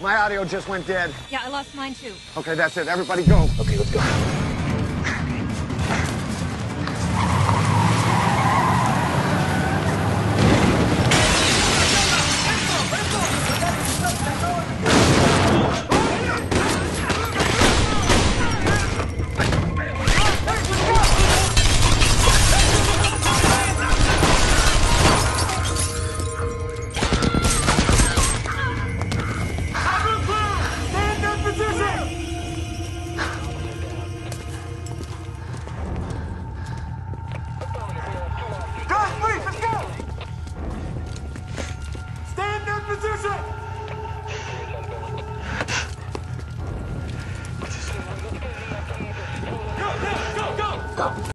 My audio just went dead. Yeah, I lost mine too. Okay, that's it. Everybody go. Okay, let's go. 있다.